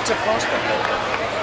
It's a prospect.